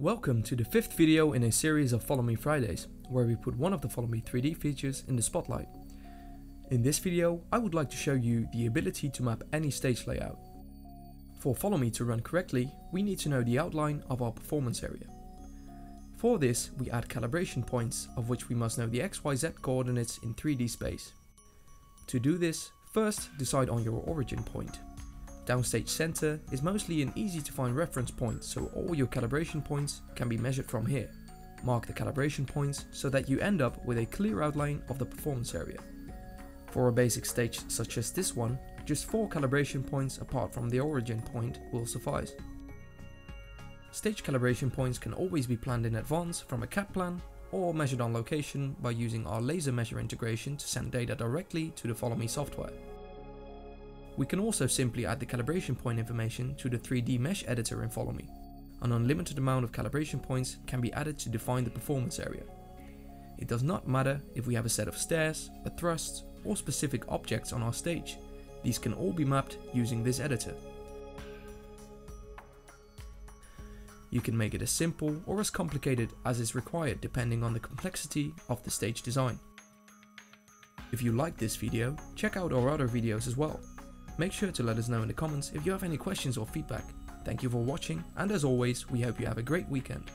Welcome to the fifth video in a series of Follow Me Fridays, where we put one of the Follow Me 3D features in the spotlight. In this video, I would like to show you the ability to map any stage layout. For Follow Me to run correctly, we need to know the outline of our performance area. For this, we add calibration points, of which we must know the XYZ coordinates in 3D space. To do this, first decide on your origin point. Downstage center is mostly an easy to find reference point so all your calibration points can be measured from here. Mark the calibration points so that you end up with a clear outline of the performance area. For a basic stage such as this one, just 4 calibration points apart from the origin point will suffice. Stage calibration points can always be planned in advance from a CAD plan or measured on location by using our laser measure integration to send data directly to the Follow Me software. We can also simply add the calibration point information to the 3D mesh editor in Follow Me. An unlimited amount of calibration points can be added to define the performance area. It does not matter if we have a set of stairs, a thrust, or specific objects on our stage. These can all be mapped using this editor. You can make it as simple or as complicated as is required depending on the complexity of the stage design. If you liked this video, check out our other videos as well. Make sure to let us know in the comments if you have any questions or feedback. Thank you for watching and as always we hope you have a great weekend.